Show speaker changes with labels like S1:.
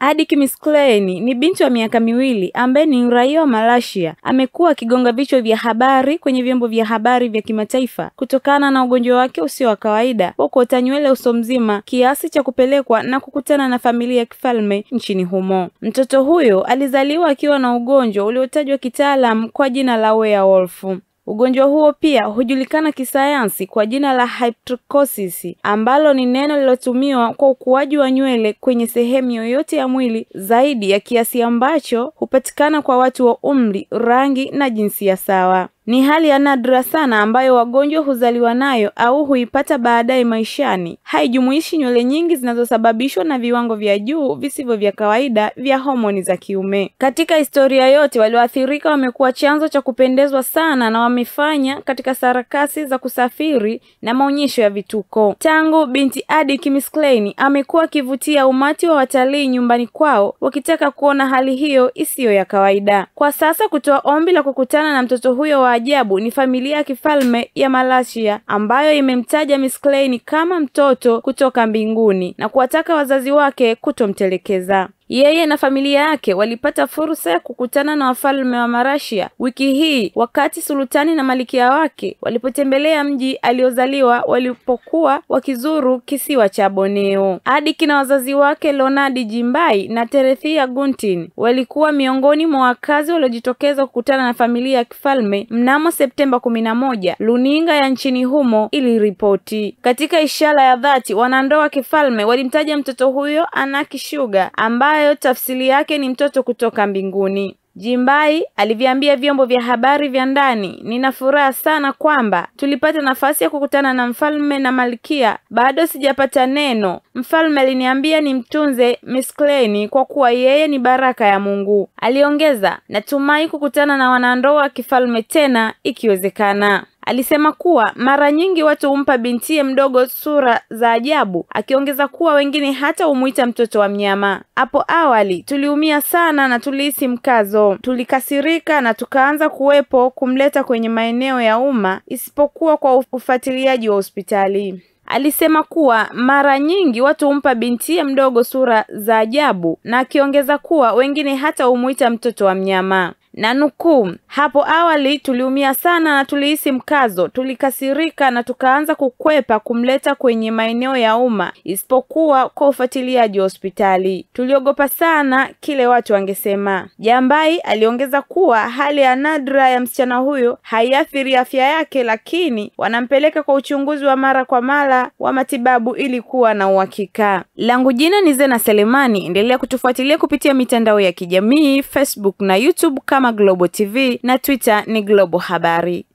S1: Adik Miskleni ni binti wa miaka miwili ambaye ni raia wa Malaysia. Amekuwa akigonga vichwa vya habari kwenye vyombo vya habari vya kimataifa kutokana na ugonjwa wake usio wa kawaida wa kuota nywele uso mzima kiasi cha kupelekwa na kukutana na familia ya kifalme nchini humo. Mtoto huyo alizaliwa akiwa na ugonjwa uliotajwa kitaalam kwa jina la werewolf. Ugonjwa huo pia hujulikana kisayansi kwa jina la hyptrichosis ambalo ni neno lilotumiwa kwa ukuaji wa nywele kwenye sehemu yoyote ya mwili zaidi ya kiasi ambacho hupatikana kwa watu wa umri, rangi na jinsia sawa. Ni hali ya nadra sana ambayo wagonjwa huzaliwa nayo au huipata baadaye maishani. Haijumuishi nywele nyingi zinazosababishwa na viwango vya juu visivyo vya kawaida vya homoni za kiume. Katika historia yote, walioathirika wamekuwa chanzo cha kupendezwa sana na wamefanya katika sarakasi za kusafiri na maonyesho ya vituko. Tangu binti Adi Kimis Klein amekuwa akivutia umati wa watalii nyumbani kwao wakitaka kuona hali hiyo isiyo ya kawaida. Kwa sasa kutoa ombi la kukutana na mtoto huyo wa ajabu ni familia ya kifalme ya Malaysia ambayo imemtaja Miss Klein kama mtoto kutoka mbinguni na kuwataka wazazi wake kutomtelekeza. Yeye na familia yake walipata fursa ya kukutana na wafalme wa Marasia wiki hii wakati sultani na malikia wake walipotembelea mji aliozaliwa walipokuwa wakizuru kisiwa cha boneo Adik na wazazi wake Leonard Jimbai na Terethia Guntin walikuwa miongoni mwa wakazi waliojitokeza kukutana na familia ya kifalme mnamo Septemba kumi na moja, luninga ya nchini humo iliripoti. Katika ishara ya dhati, wanandoa wa kifalme walimtaja mtoto huyo Anaki Sugar ambaye tafsiri yake ni mtoto kutoka mbinguni. Jimbai aliviambia vyombo vya habari vya ndani, nina furaha sana kwamba tulipata nafasi ya kukutana na mfalme na malkia. Bado sijapata neno. Mfalme aliniambia nimtunze Miskleni kwa kuwa yeye ni baraka ya Mungu. Aliongeza, natumai kukutana na wanandoa wa kifalme tena ikiwezekana. Alisema kuwa mara nyingi watu humpa bintiye mdogo sura za ajabu, akiongeza kuwa wengine hata humwita mtoto wa mnyama. Hapo awali tuliumia sana na tulihisi mkazo, tulikasirika na tukaanza kuwepo kumleta kwenye maeneo ya umma isipokuwa kwa ufuatiliaji wa hospitali. Alisema kuwa mara nyingi watu humpa bintiye mdogo sura za ajabu, na akiongeza kuwa wengine hata humwita mtoto wa mnyama na nukuu, hapo awali tuliumia sana na tulihisi mkazo, tulikasirika na tukaanza kukwepa kumleta kwenye maeneo ya umma isipokuwa kwa ufuatiliaji wa hospitali. Tuliogopa sana kile watu wangesema. Jambai aliongeza kuwa hali ya nadra ya msichana huyo haiathiri afya yake, lakini wanampeleka kwa uchunguzi wa mara kwa mara wa matibabu ili kuwa na uhakika. Langu jina ni Zena Selemani, endelea kutufuatilia kupitia mitandao ya kijamii Facebook na YouTube kama Global TV na Twitter ni Global Habari.